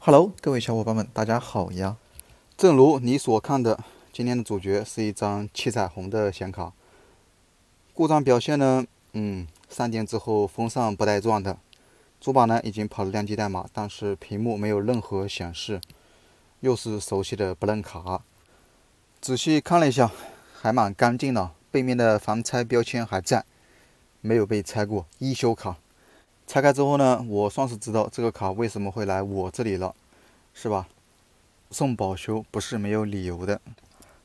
Hello，各位小伙伴们，大家好呀！正如你所看的，今天的主角是一张七彩虹的显卡。故障表现呢？嗯，上电之后风扇不带转的。主板呢已经跑了亮机代码，但是屏幕没有任何显示，又是熟悉的不认卡。仔细看了一下，还蛮干净的，背面的防拆标签还在，没有被拆过，一修卡。拆开之后呢，我算是知道这个卡为什么会来我这里了，是吧？送保修不是没有理由的。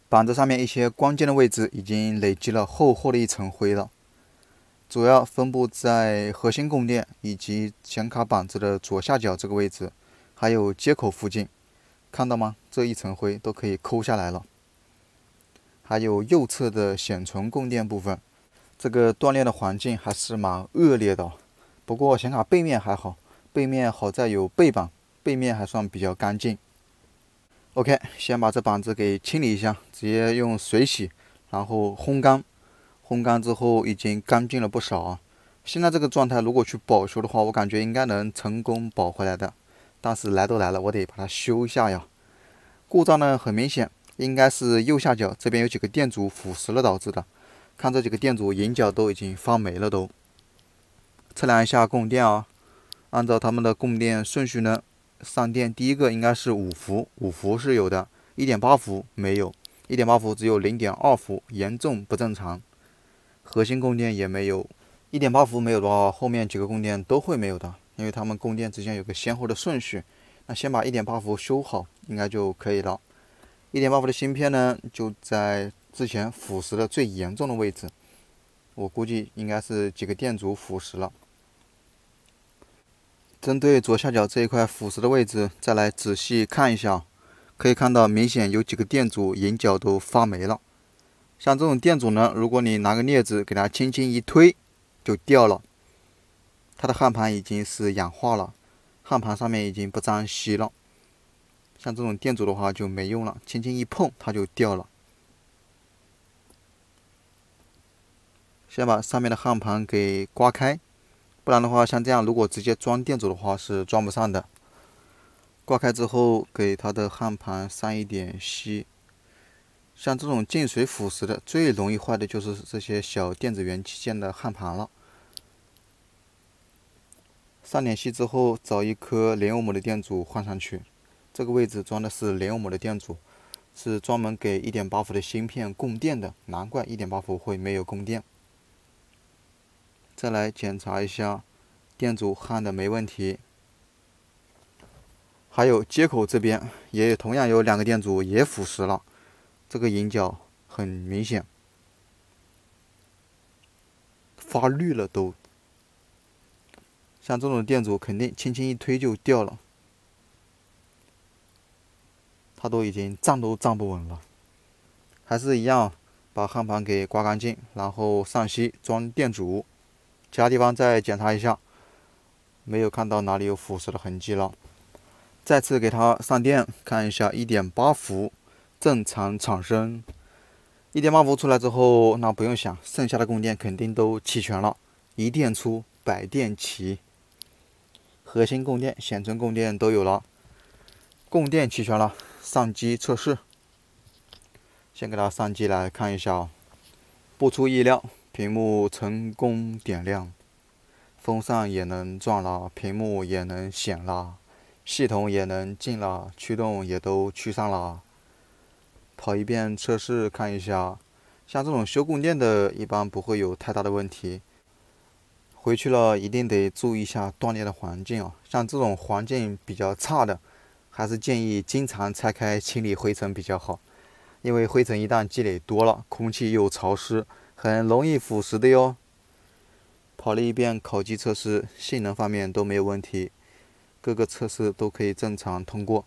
板子上面一些关键的位置已经累积了厚厚的一层灰了，主要分布在核心供电以及显卡板子的左下角这个位置，还有接口附近，看到吗？这一层灰都可以抠下来了。还有右侧的显存供电部分，这个断裂的环境还是蛮恶劣的。不过显卡背面还好，背面好在有背板，背面还算比较干净。OK，先把这板子给清理一下，直接用水洗，然后烘干。烘干之后已经干净了不少啊。现在这个状态，如果去保修的话，我感觉应该能成功保回来的。但是来都来了，我得把它修一下呀。故障呢很明显，应该是右下角这边有几个电阻腐蚀了导致的。看这几个电阻引脚都已经发霉了都。测量一下供电啊，按照他们的供电顺序呢，上电第一个应该是五伏，五伏是有的，一点八伏没有，一点八伏只有零点二伏，严重不正常。核心供电也没有，一点八伏没有的话，后面几个供电都会没有的，因为他们供电之间有个先后的顺序。那先把一点八伏修好，应该就可以了。一点八伏的芯片呢，就在之前腐蚀的最严重的位置，我估计应该是几个电阻腐蚀了。针对左下角这一块腐蚀的位置，再来仔细看一下，可以看到明显有几个电阻引脚都发霉了。像这种电阻呢，如果你拿个镊子给它轻轻一推，就掉了。它的焊盘已经是氧化了，焊盘上面已经不沾锡了。像这种电阻的话就没用了，轻轻一碰它就掉了。先把上面的焊盘给刮开。不然的话，像这样，如果直接装电阻的话是装不上的。挂开之后，给它的焊盘上一点锡。像这种进水腐蚀的，最容易坏的就是这些小电子元器件的焊盘了。上点锡之后，找一颗零欧姆的电阻换上去。这个位置装的是零欧姆的电阻，是专门给一点八伏的芯片供电的，难怪一点八伏会没有供电。再来检查一下电阻焊的没问题，还有接口这边也同样有两个电阻也腐蚀了，这个引脚很明显发绿了都，像这种电阻肯定轻轻一推就掉了，它都已经站都站不稳了，还是一样把焊盘给刮干净，然后上锡装电阻。其他地方再检查一下，没有看到哪里有腐蚀的痕迹了。再次给它上电，看一下一点八伏正常产生。一点八伏出来之后，那不用想，剩下的供电肯定都齐全了，一电出，百电齐。核心供电、显存供电都有了，供电齐全了，上机测试。先给它上机来看一下，不出意料。屏幕成功点亮，风扇也能转了，屏幕也能显了，系统也能进了，驱动也都驱上了。跑一遍测试看一下，像这种修供电的，一般不会有太大的问题。回去了一定得注意一下断裂的环境啊，像这种环境比较差的，还是建议经常拆开清理灰尘比较好，因为灰尘一旦积累多了，空气又潮湿。很容易腐蚀的哟。跑了一遍烤机测试，性能方面都没有问题，各个测试都可以正常通过。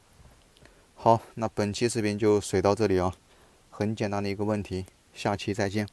好，那本期视频就水到这里啊，很简单的一个问题，下期再见。